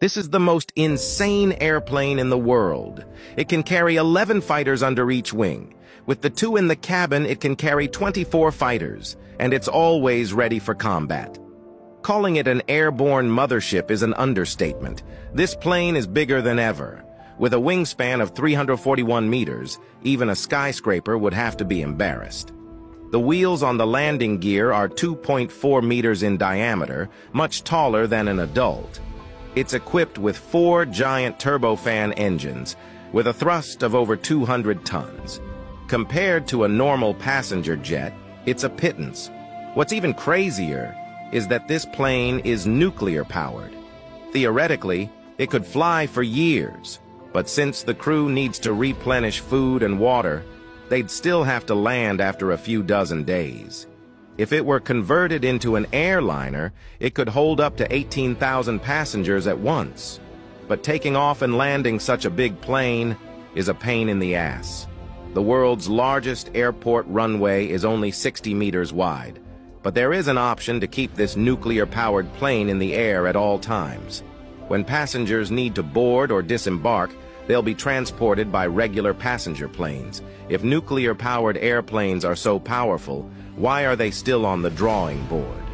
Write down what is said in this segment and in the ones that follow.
This is the most insane airplane in the world. It can carry 11 fighters under each wing. With the two in the cabin, it can carry 24 fighters, and it's always ready for combat. Calling it an airborne mothership is an understatement. This plane is bigger than ever. With a wingspan of 341 meters, even a skyscraper would have to be embarrassed. The wheels on the landing gear are 2.4 meters in diameter, much taller than an adult. It's equipped with four giant turbofan engines with a thrust of over 200 tons. Compared to a normal passenger jet, it's a pittance. What's even crazier is that this plane is nuclear-powered. Theoretically, it could fly for years, but since the crew needs to replenish food and water, they'd still have to land after a few dozen days. If it were converted into an airliner, it could hold up to 18,000 passengers at once. But taking off and landing such a big plane is a pain in the ass. The world's largest airport runway is only 60 meters wide, but there is an option to keep this nuclear-powered plane in the air at all times. When passengers need to board or disembark, they'll be transported by regular passenger planes. If nuclear-powered airplanes are so powerful, why are they still on the drawing board?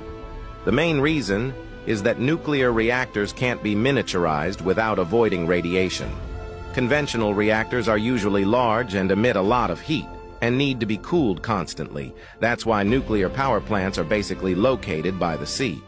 The main reason is that nuclear reactors can't be miniaturized without avoiding radiation. Conventional reactors are usually large and emit a lot of heat and need to be cooled constantly. That's why nuclear power plants are basically located by the sea.